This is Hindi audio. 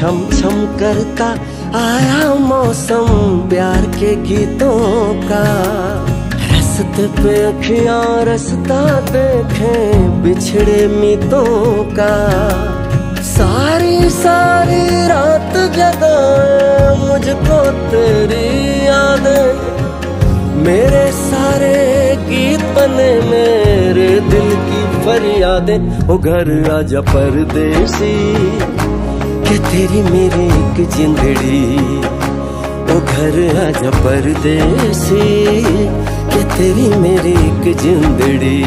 छम छम करता आया मौसम प्यार के गीतों का। रस्ते पे अखियाँ रसता देखे बिछड़े मितों का। सारी सारी रात जगाए मुझको तेरी यादें। मेरे सारे गीत बने मेरे दिल की फरियादें। ओ घर आजा परदेसी। तेरी मेरे एक जिंदड़ी। ओ घर आजा परदेसी के तेरी मेरी एक जिंदड़ी।